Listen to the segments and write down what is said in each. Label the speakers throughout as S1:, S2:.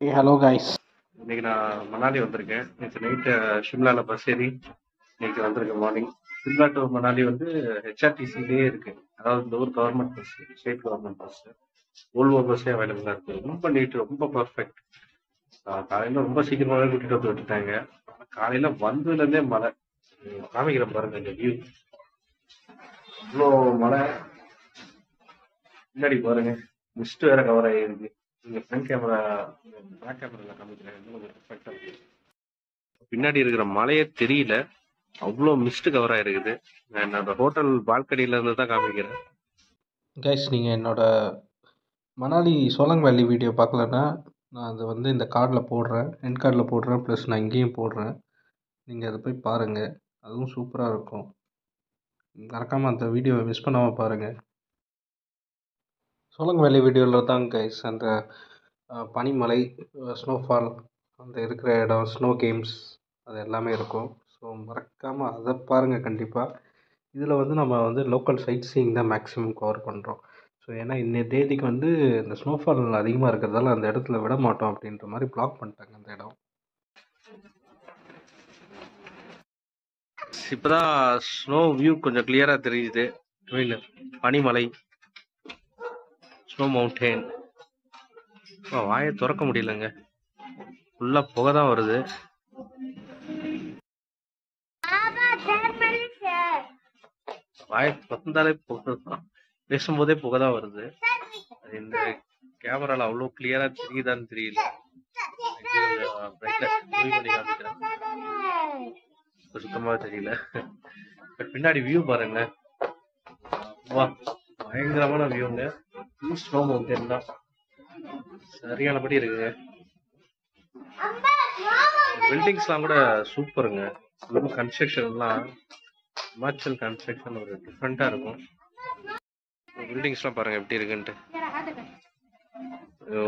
S1: Hello hello
S2: இன்னைக்கு நான் மணாலி வந்திருக்கேன். நேற்று நைட்டு ஷிம்லால பஸ் ஏறி இன்னைக்கு வந்திருக்கேன் மார்னிங் ஷிம்லா டு மணாலி வந்து ஹெச்ஆர்டிசிலேயே இருக்கு. அதாவது இந்த ஊர் government bus state government bus Volvo பஸ்ஸே அவைலபிளா இருக்கு. ரொம்ப நீட் ரொம்ப பர்ஃபெக்ட் காலையில ரொம்ப சீக்கிரமாவே கூட்டிட்டு வந்து விட்டுட்டாங்க. காலையில வந்ததுல இருந்தே மழை. காமிக்கிறேன் பாருங்க இந்த வியூ இவ்வளோ மழை. பின்னாடி பாருங்க. மிஸ்ட் வேற கவர் ஆகிருக்கு நீங்க ஃப்ரண்ட் கேமரா பேக் கேமரால காமிக்கிறேன். இன்னும் கொஞ்சம் பெர்ஃபெக்டா இருக்கு பின்னாடி இருக்கிற மலையே தெரியல. அவ்வளோ மிஸ்ட் கவர் ஆயிருக்குது. நான் என்னோட ஹோட்டல் பால்கனில இருந்து தான் காமிக்கிறேன்.
S1: கைஸ் நீங்கள் என்னோட மணாலி சோலங் வேலி வீடியோ பார்க்கலன்னா நான் அதை வந்து இந்த கார்டில் போடுறேன். என் கார்டில் போடுறேன். ப்ளஸ் நான் இங்கேயும் போடுறேன். நீங்கள் அதை போய் பாருங்கள் அதுவும் சூப்பராக இருக்கும். மறக்காமல் அந்த வீடியோவை மிஸ் பண்ணாமல் பாருங்கள் சோலங் வேலி வீடியோவில் தான் கைஸ் அந்த பனிமலை ஸ்னோஃபால் அந்த இருக்கிற இடம் ஸ்னோ கேம்ஸ் அது எல்லாமே இருக்கும். ஸோ மறக்காமல் அதை பாருங்கள் கண்டிப்பாக இதில் வந்து நம்ம வந்து லோக்கல் சைட் சீயிங் தான் மேக்ஸிமம் கவர் பண்ணுறோம் ஸோ ஏன்னா இந்த தேதிக்கு வந்து இந்த ஸ்னோஃபால் அதிகமாக இருக்கிறதால அந்த இடத்துல விட மாட்டோம் அப்படின்ற மாதிரி பிளாக் பண்ணிட்டாங்க அந்த இடம்.
S2: இப்பதான் ஸ்னோ வியூ கொஞ்சம் கிளியராக தெரியுது. பனிமலை. ஸ்னோ மவுண்டேன் வாயை திறக்க முடியலங்க. ஃபுல்லா புகை தான் வருது. வாயை திறந்தாலே புகை தான். பேசும்போதே புகை தான் வருது. அது இந்த கேமரால அவ்வளோ கிளியரா தெரியுதான்னு தெரியல. சுத்தமா தெரியல. பட் பின்னாடி வியூ பாருங்க. வா பயங்கரமான வியூங்க ஸ்னோ மவுண்டன் தான் சரியானபடி இருக்குங்க பில்டிங்ஸ்லாம் கூட சூப்பருங்க. கன்ஸ்ட்ரக்ஷன்லாம் ஹிமாச்சல் கன்ஸ்ட்ரக்ஷன் ஒரு டிஃப்ரெண்டா இருக்கும். பில்டிங்ஸ்லாம் பாருங்க எப்படி இருக்குன்ட்டு.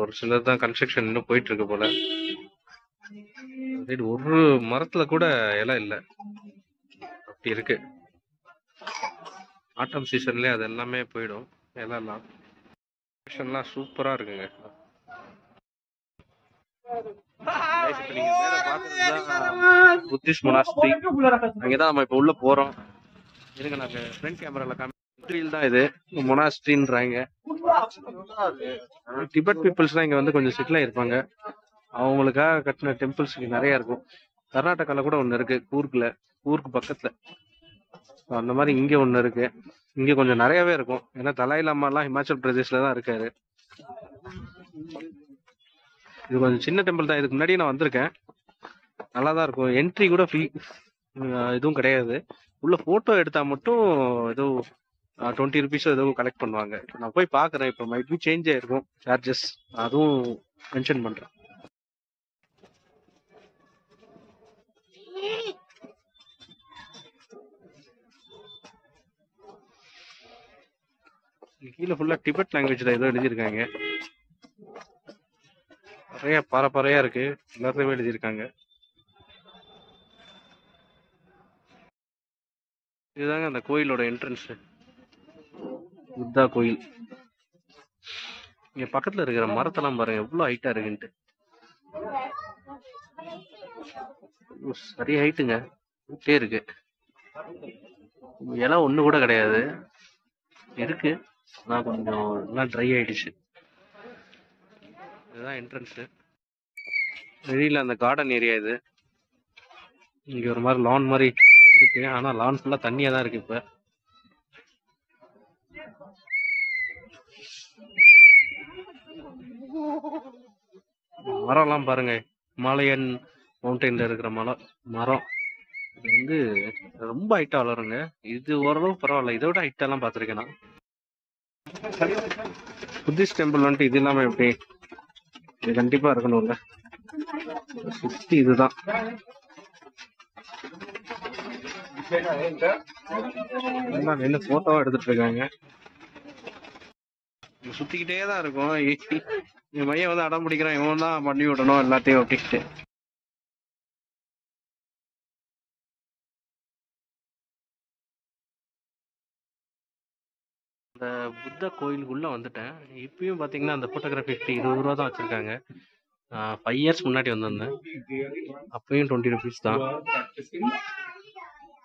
S2: ஒரு சிலர் தான் கன்ஸ்ட்ரக்ஷன் இன்னும் போயிட்டு இருக்கு போல ஒரு மரத்துல கூட இலை இல்ல. அப்படி இருக்கு. ஆட்டம் சீசன்லயே அது எல்லாமே போயிடும் இலை எல்லாம் சூப்பரா இருக்குங்க. நீங்க மேல பார்த்ததுதான் புத்திஸ்ட் மொனாஸ்ட்ரி அங்கதான் நம்ம இப்ப உள்ள போறோம். இருங்க நாங்க ஃப்ரண்ட் கேமரால காமிட்ரியில் தான் இது. மொனாஸ்ட்ரின்றாங்க டிபெட் பீப்புள்ஸ்லாம் இங்க வந்து கொஞ்சம் செட்டில் ஆயிருப்பாங்க. அவங்களுக்காக கட்டின டெம்பிள்ஸ் இங்க நிறைய இருக்கும். கர்நாடகால கூட ஒண்ணு இருக்கு கூர்க்ல. கூர்க்கு பக்கத்துல. அந்த மாதிரி இங்க ஒண்ணு இருக்கு. இங்க கொஞ்சம் நிறையவே இருக்கும். ஏன்னா தலாய் லாமாலாம் ஹிமாச்சல் பிரதேஷ்ல தான் இருக்காரு. இது கொஞ்சம் சின்ன டெம்பிள் தான். இதுக்கு முன்னாடி நான் வந்திருக்கேன். நல்லா தான் இருக்கும். என்ட்ரி கூட ஃப்ரீ எதுவும் கிடையாது. உள்ள போட்டோ எடுத்தா மட்டும் ஏதோ டுவெண்ட்டி ருபீஸோ ஏதோ கலெக்ட் பண்ணுவாங்க. நான் போய் பாக்குறேன் இப்போ மைட் பி சேஞ்ச் ஆயிருக்கும். சார்ஜஸ் அதுவும் மென்ஷன் பண்றேன். கீழே ஃபுல்லா டிபெட் லாங்குவேஜ்ல ஏதோ எழுதியிருக்காங்க. நிறைய பரப்பறையா இருக்கு. எல்லாத்தையுமே எழுதியிருக்காங்க. இதுதாங்க அந்த கோயிலோட என்ட்ரன்ஸ் புத்தா கோயில். இங்க பக்கத்துல இருக்கிற மரத்தெல்லாம் பாருங்க எவ்வளவு ஹைட்டா இருக்குன்ட்டு. ஓ, சரி ஹைட்டுங்க இருக்கு. இலை ஒண்ணு கூட கிடையாது. இருக்கு. ஆனா கொஞ்சம் எல்லாம் ட்ரை ஆயிடுச்சு. இதுதான் என்ட்ரன்ஸ் வெளியில அந்த கார்டன் ஏரியா இது. இங்க ஒரு மாதிரி லான் மாதிரி இருக்கு. ஆனா லான் ஃபுல்லா தண்ணியா தான் இருக்கு இப்ப. மரம்லாம் பாருங்க. ஹிமாலயன் மவுண்டன்ல இருக்கிற மரம் மரம். இது வந்து ரொம்ப ஹைட்டா வளருங்க. இது ஓரளவு பரவாயில்ல. இதை விட ஹைட்டா எல்லாம் பாத்திருக்கேன் நான். புத்திஸ்ட் டெம்பிள் வந்துட்டு இது இல்லாம எப்படி? இது கண்டிப்பா இருக்கணும்ல. சுத்தி இதுதான். எல்லாம் நின்று போட்டோவா எடுத்துட்டு இருக்காங்க? சுத்திக்கிட்டே தான் இருக்கும். என் மையம் வந்து அடம் பிடிக்கிறான். இவன் தான் பண்ணி விடணும் எல்லாத்தையும் அப்படின்ட்டு புத்த கோயிலுக்குள்ளே வந்துட்டேன். இப்பயும் பார்த்தீங்கன்னா அந்த ஃபோட்டோகிராஃபி இருபது ரூபா தான் வச்சுருக்காங்க. ஃபைவ் இயர்ஸ் முன்னாடி வந்திருந்தேன். அப்பயும் டுவெண்ட்டி ருபீஸ் தான்.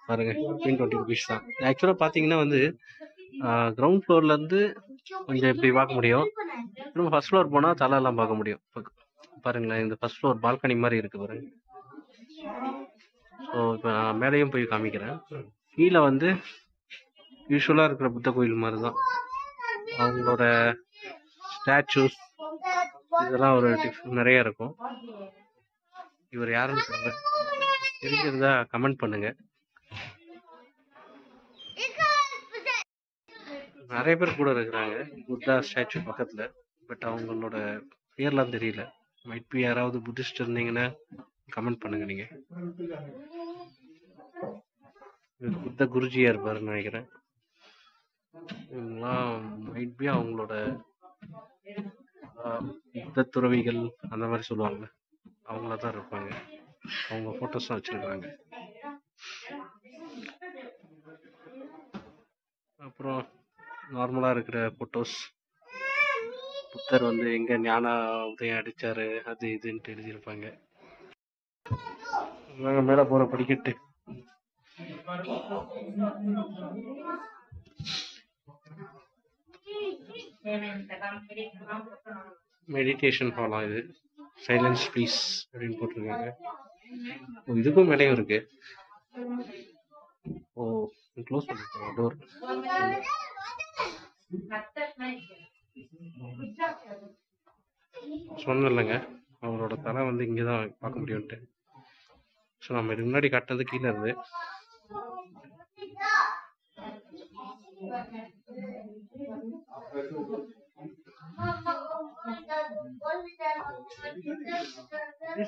S2: பாருங்க அப்பயும் டுவெண்ட்டி ருபீஸ் தான். ஆக்சுவலாக பார்த்தீங்கன்னா வந்து கிரவுண்ட் ஃப்ளோர்லேருந்து கொஞ்சம் இப்படி பார்க்க முடியும். திரும்ப ஃபர்ஸ்ட் ஃப்ளோர் போனால் தலையெல்லாம் பார்க்க முடியும். பாருங்களேன் இந்த ஃபர்ஸ்ட் ஃப்ளோர் பால்கனி மாதிரி இருக்கு பாருங்க. ஸோ இப்போ நான் மேலேயும் போய் காமிக்கிறேன். கீழே வந்து யூஸ்வலாக இருக்கிற புத்த கோயில் மாதிரி தான் அவங்களோட ஸ்டாச்சூஸ் இதெல்லாம் ஒரு நிறைய இருக்கும். இவர் யாருன்னு சொல்லுங்க. தெரிஞ்சிருந்தா கமெண்ட் பண்ணுங்க. நிறைய பேர் கூட இருக்கிறாங்க. புத்தா ஸ்டாச்சு பக்கத்துல. பட் அவங்களோட பேர்லாம் தெரியல. மைட் பி யாராவது புத்திஸ்ட் இருந்தீங்கன்னா கமெண்ட் பண்ணுங்க நீங்க. இவர் புத்த குருஜியா இருப்பாருன்னு நினைக்கிறேன். இவங்கெல்லாம் மைட் பி அவங்களோட யுத்த துறவிகள் அந்த மாதிரி சொல்லுவாங்க. அவங்கள தான் இருப்பாங்க. அவங்க ஃபோட்டோஸ்லாம் வச்சுருக்காங்க. அப்புறம் நார்மலாக இருக்கிற ஃபோட்டோஸ் புத்தர் வந்து எங்கே ஞான உதயம் அடித்தார் அது இதுன்ட்டு எழுதியிருப்பாங்க. நாங்கள் மேலே போகிற படிக்கட்டு. மெடிடேஷன் ஹாலா இது? சைலன்ஸ் பீஸ் அப்படின்னு போட்டிருக்காங்க. ஓ இதுக்கும் மேலேயும் இருக்கு. ஓ க்ளோஸ் பண்ணிருக்கோம் டோர் சொன்னலங்க அவரோட தலை வந்து இங்கே தான் பார்க்க முடியும்ட்டு ஸோ நம்ம இதுக்கு முன்னாடி கட்டது கீழே இருந்து.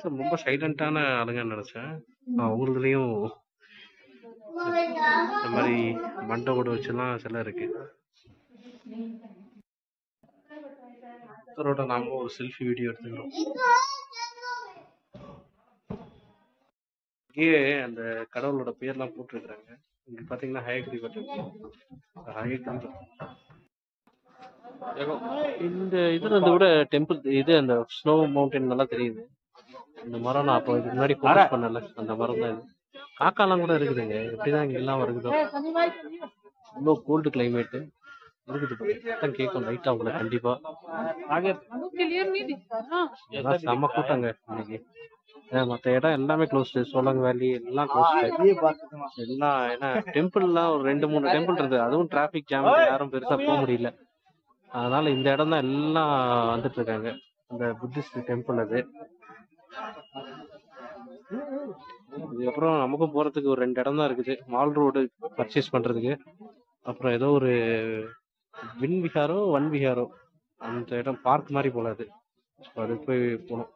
S2: ரொம்ப சைலண்டான ஆளுங்க நினைச்சேன். அவங்களதுலயும் இந்த மாதிரி மண்டை கூட வச்சுலாம் சில இருக்கு. ஒருத்தரோட நாம ஒரு செல்ஃபி வீடியோ எடுத்துக்கிறோம். இங்கேயே அந்த கடவுளோட பேர்லாம் போட்டிருக்கிறாங்க. இங்க பாத்தீங்கன்னா ஹயக்ரி ஹயக்ரி இந்த இதுல இருந்து விட டெம்பிள் இது அந்த ஸ்னோ மவுண்டன் நல்லா தெரியுது. இந்த மரம் நான் அப்போ இதுக்கு முன்னாடி ஃபோக்கஸ் பண்ணல. அந்த மரம் தான் காக்காலாம் கூட இருக்குதுங்க. எப்படிதான் இங்க எல்லாம் வருகுதோ இவ்வளோ கோல்டு கிளைமேட் இருக்குது பாருங்க கேட்கும். லைட்டா உங்களை கண்டிப்பா செம்ம கூட்டங்க இன்னைக்கு. மத்த இடம் எல்லாமே க்ளோஸ்டு சோலங் வேலி எல்லாம் க்ளோஸ்டு எல்லாம் ஏன்னா டெம்பிள்லாம் ஒரு ரெண்டு மூணு டெம்பிள் இருக்கு. அதுவும் டிராஃபிக் ஜாம் யாரும் பெருசா போக முடியல. அதனால இந்த இடம் தான் எல்லாம் வந்துட்டு இருக்காங்க. இந்த புத்திஸ்ட் டெம்பிள் அது. இதுக்கப்புறம் நமக்கும் போறதுக்கு ஒரு ரெண்டு இடம் தான் இருக்குது. மால் ரோடு பர்ச்சேஸ் பண்றதுக்கு. அப்புறம் ஏதோ ஒரு வின் விஹாரோ ஒன் விஹாரோ அந்த இடம் பார்க் மாதிரி போல அது. அதுக்கு போய் போகணும்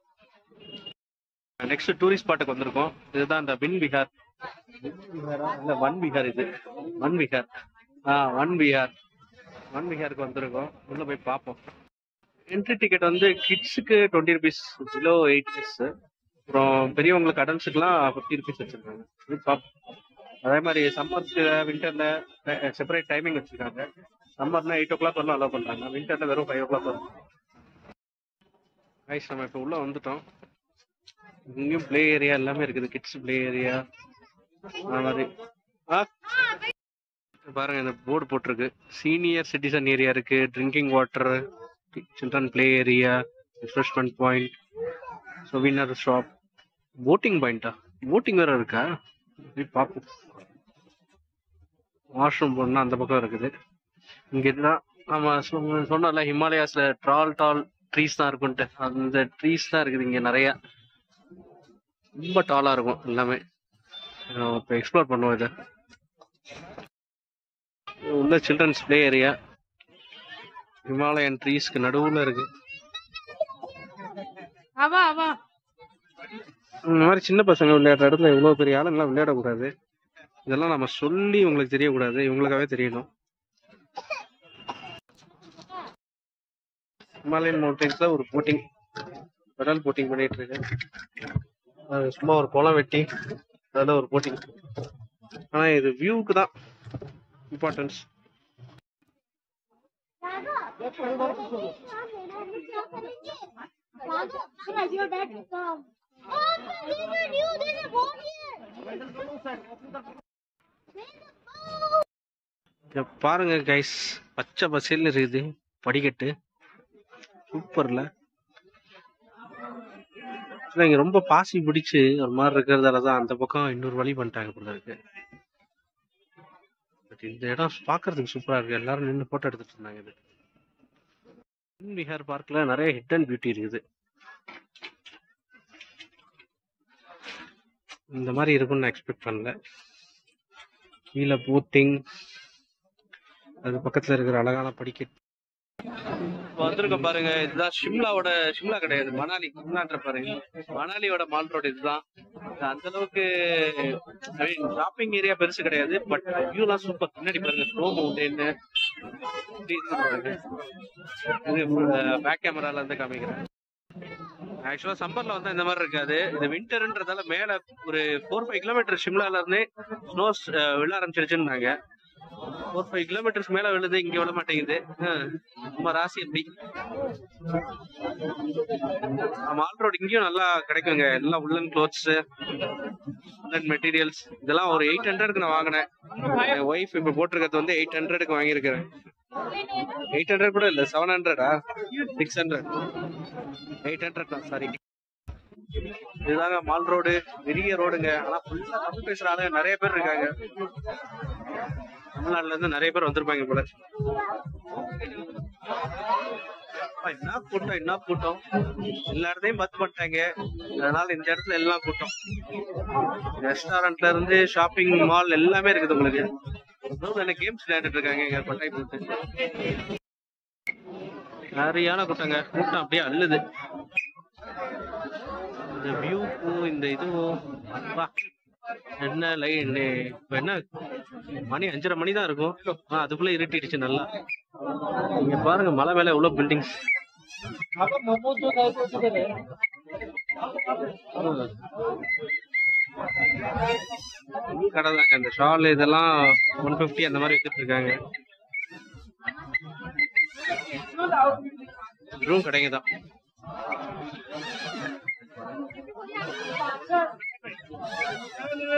S2: நெக்ஸ்ட் டூரிஸ்ட் ஸ்பாட்டுக்கு வந்திருக்கோம். இதுதான் இந்த வின் விஹார். இல்ல ஒன் விஹார் இது. ஒன் விஹார். ஆ ஒன் விஹார். ஒன் விஹாருக்கு வந்திருக்கோம். உள்ள போய் பார்ப்போம். என்ட்ரி டிக்கெட் வந்து கிட்ஸுக்கு twenty rupees below eight years அப்புறம் பெரியவங்களுக்கு அடல்ட்ஸுக்குலாம் ஃபிஃப்டி ருபீஸ் வச்சிருக்காங்க. அதே மாதிரி சம்மர்ஸ்க்கு வின்டர்ல செப்பரேட் டைமிங் வச்சிருக்காங்க. சம்மர்னா எயிட் ஓ கிளாக் வரலாம் அலோவ் பண்றாங்க. வின்டர்ல வெறும் ஃபைவ் ஓ கிளாக் வரும். கைஸ் நம்ம இப்போ உள்ள வந்துட்டோம். இங்கேயும் ப்ளே ஏரியா எல்லாமே இருக்குது. கிட்ஸ் ப்ளே ஏரியா அந்த மாதிரி. ஆ? பாருங்க இந்த போர்டு போட்டிருக்கு. சீனியர் சிட்டிசன் ஏரியா இருக்கு. Drinking water children play area refreshment point souvenir shop boating பாயிண்டா போட்டிங் வேற இருக்கா? பார்ப்போம். வாஷ்ரூம் போனா அந்த பக்கம் இருக்குது. இங்க இதுதான் நம்ம சொன்ன- சொன்னோம்ல ஹிமாலயாஸ்ல டால் டால் ட்ரீஸ் தான் இருக்கும்ட்டு அந்த ட்ரீஸ் தான் இருக்குது இங்க நிறைய. ரொம்ப டாலா இருக்கும் எல்லாமே. இப்போ எக்ஸ்ப்ளோர் பண்ணுவோம் இதை. உள்ள சில்ட்ரன்ஸ் ப்ளே ஏரியா ஹிமாலயன் ட்ரீஸ்க்கு நடுவுல இருக்கு. இந்த மாதிரி சின்ன பசங்க விளையாடுற இடத்துல இவ்வளவு பெரிய ஆளுங்கெல்லாம் விளையாடக்கூடாது. இதெல்லாம் நம்ம சொல்லி உங்களுக்கு தெரியக்கூடாது. இவங்களுக்காகவே தெரியணும். ஹிமாலயன் மவுண்டன்ஸ்ல ஒரு போட்டிங் பெடல் போட்டிங் பண்ணிட்டு இருக்கேன். அது சும்மா ஒரு குளம் வெட்டி அதில் ஒரு போட்டிங் ஆனா இது வியூக்கு தான் இம்பார்ட்டன்ஸ் பாருங்க கைஸ் பச்சை பசேல்னு இருக்குது படிக்கட்டு. சூப்பர்ல. இங்க ரொம்ப பாசி பிடிச்சு ஒரு மாதிரி இருக்கிறதாலதான் அந்த பக்கம் இன்னொரு வழி பண்ணிட்டாங்க போல இருக்கு. பட் இந்த இடம் பாக்குறதுக்கு சூப்பரா இருக்கு. எல்லாரும் நின்று போட்டோ எடுத்துட்டு இருந்தாங்க இது. பீகார் பார்க்ல நிறைய ஹிட் அண்ட் பியூட்டி இருக்குது. இந்த மாதிரி இருக்கும்னு நான் எக்ஸ்பெக்ட் பண்ணல. கீழே போட்டிங் அது பக்கத்துல இருக்கிற அழகான படிக்கட்டு. வந்திருக்க பாருங்க இதுதான் ஷிம்லாவோட ஷிம்லா கிடையாது மணாலி சிம்லான்ற பாருங்க. மணாலியோட மால் ரோடு இதுதான். அந்த அளவுக்கு ஷாப்பிங் ஏரியா பெருசு கிடையாது பட் வியூலாம் சூப்பர் பின்னாடி பாருங்க ஸ்னோ மவுண்டன் பேக் கேமரால இருந்து காமிக்கிறேன். ஆக்சுவலா சம்மர்ல வந்து இந்த மாதிரி இருக்காது. இந்த விண்டர்ன்றதால மேல ஒரு ஃபோர் ஃபைவ் கிலோமீட்டர் ஷிம்லால இருந்து ஸ்னோஸ் விழ ஆரம்பிச்சிருச்சுன்னாங்க. ஃபோர் ஃபைவ் கிலோமீட்டர்ஸ் மேல விழுது இங்க விழ மாட்டேங்குது. ஹம், நம்ம ராசி எப்படி மால் ரோடு இங்கேயும் நல்லா கிடைக்குங்க. எல்லாம் உள்ளன் க்ளோத்ஸ் உள்ளன் மெட்டீரியல்ஸ் இதெல்லாம் ஒரு எயிட் ஹண்ட்ரடுக்கு நான் வாங்கினேன். என் ஒய்ஃப் இப்ப போட்டிருக்கிறது வந்து எயிட் ஹண்ட்ரடுக்கு வாங்கியிருக்கிறேன். எயிட் ஹண்ட்ரட் கூட இல்ல செவன் ஹண்ட்ரடா சிக்ஸ் ஹண்ட்ரட் எயிட் ஹண்ட்ரட் தான் சாரி இதுதாங்க மால் ரோடு பெரிய ரோடுங்க ஆனா ஃபுல்லா தமிழ் பேசுற ஆளுங்க நிறைய பேர் இருக்காங்க. தமிழ்நாட்டுல இருந்து நிறைய பேர் வந்திருப்பாங்க போல. அப்பா, என்ன கூட்டம் என்ன கூட்டம்? எல்லா இடத்தையும் பத்து பண்ணிட்டாங்க. அதனால இந்த இடத்துல எல்லாம் கூட்டம். ரெஸ்டாரண்ட்ல இருந்து ஷாப்பிங் மால் எல்லாமே இருக்குது உங்களுக்கு. என்ன கேம்ஸ் விளையாண்டுட்டு இருக்காங்க இங்க பட்டாய் போட்டு நிறையான கூட்டங்க. கூட்டம் அப்படியே அள்ளுது. இந்த வியூக்கும் இந்த இதுவும் அப்பா. என்ன லைன் என்ன? மணி அஞ்சரை மணி தான் இருக்கும். ஆ, அதுக்குள்ள இருட்டிடுச்சு நல்லா. இங்க பாருங்க மலை மேல எவ்வளவு பில்டிங்ஸ் கடை தாங்க இந்த ஷால் இதெல்லாம் ஒன் பிப்டி அந்த மாதிரி வச்சுட்டு இருக்காங்க. ரூம் கடைங்க தான் உள்ள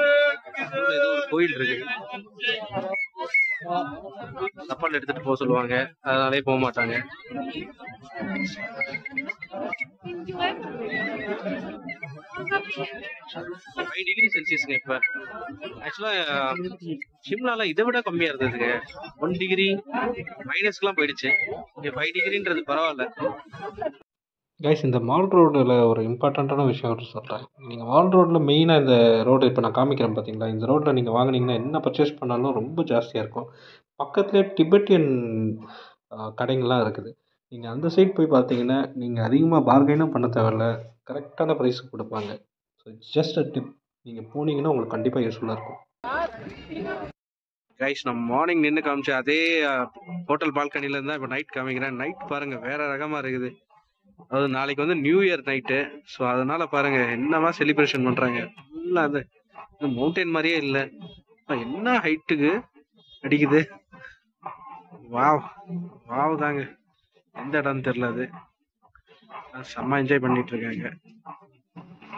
S2: ஏதோ ஒரு கோயில் இருக்கு. கப்பல் எடுத்துட்டு போக சொல்லுவாங்க. அதனாலே போக மாட்டாங்க. ஃபைவ் டிகிரி செல்சியஸ்ங்க இப்ப. ஆக்சுவலா ஷிம்லால இதை விட கம்மியா இருந்ததுங்க. ஒன் டிகிரி மைனஸ்க்குலாம் போயிடுச்சு. ஃபைவ் டிகிரின்றது பரவாயில்ல. கைஸ் இந்த மால் ரோடில் ஒரு இம்பார்ட்டண்ட்டான விஷயம் ஒரு சொல்கிறேன் நீங்கள் மால் ரோட்டில் மெயினாக இந்த ரோடு இப்போ நான் காமிக்கிறேன் பார்த்தீங்களா இந்த ரோட்டில் நீங்கள் வாங்கினீங்கன்னா என்ன பர்ச்சேஸ் பண்ணாலும் ரொம்ப ஜாஸ்தியாக இருக்கும். பக்கத்துலேயே டிபெட்டியன் கடைங்கள்லாம் இருக்குது. நீங்கள் அந்த சைட் போய் பார்த்தீங்கன்னா நீங்கள் அதிகமாக பார்கெயினும் பண்ண தேவையில்ல. கரெக்டான ப்ரைஸுக்கு கொடுப்பாங்க. ஸோ ஜஸ்ட் அ டிப் நீங்கள் போனீங்கன்னா உங்களுக்கு கண்டிப்பாக யூஸ்ஃபுல்லாக இருக்கும். கைஸ் நான் மார்னிங் நின்று காமிச்ச அதே ஹோட்டல் பால்கனில தான் இப்போ நைட் காமிக்கிறேன். நைட் பாருங்கள் வேறு ரகமாக இருக்குது. அது நாளைக்கு வந்து நியூ இயர் நைட்டு ஸோ அதனால பாருங்க என்னமா செலிப்ரேஷன் பண்றாங்க? ஃபுல்லா அது மவுண்டைன் மாதிரியே இல்லை. என்ன ஹைட்டுக்கு அடிக்குது? வாவ் வாவ் தாங்க. எந்த இடம்னு தெரியல அது. செம்ம என்ஜாய் பண்ணிட்டு இருக்காங்க.